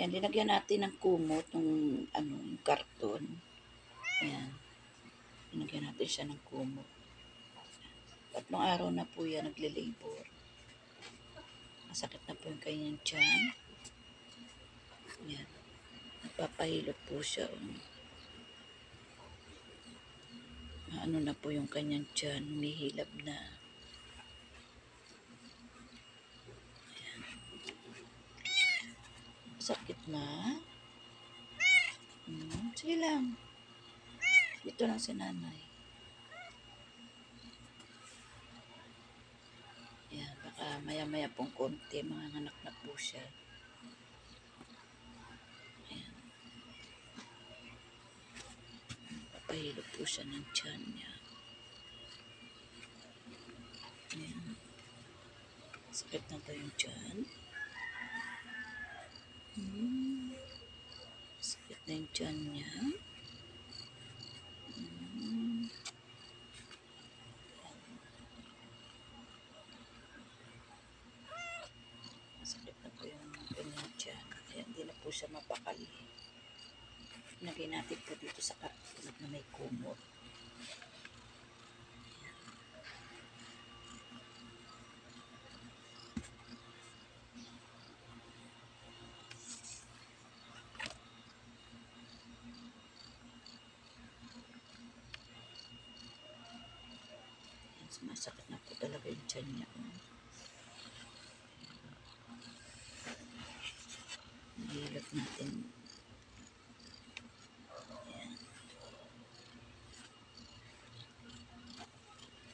Yan, linagyan natin ng kumot, ng ano, yung karton. Yan. Linagyan natin siya ng kumot. Tatlong araw na po yan nagle-labor. Masakit na po yung kanyang tiyan. Yan. Nagpapahilot po siya. Ano na po yung kanyang tiyan, humihilab na. Sakit na. Hmm, sige lang. Dito lang si nanay. Yan, baka maya-maya pong konti, mga anak na po siya. Ayan. Papahilot po siya ng tiyan niya. Ayan. Sakit na ba yung tiyan? Hmm. Sakit na yung niya. Hmm. Sakit na po yung kanyang tiyan. Kaya hindi na po siya mapakali. Lagay natin po dito sa kartulad na may kumot. Yan, sumasakit na po talaga yung tiyan niya. Nahilot natin. Ayan.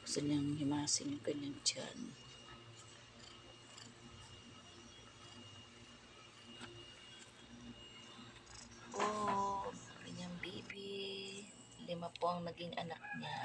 Gusto niyang himasin yung kanyang tiyan. Oh, kanyang baby. Lima po ang naging anak niya.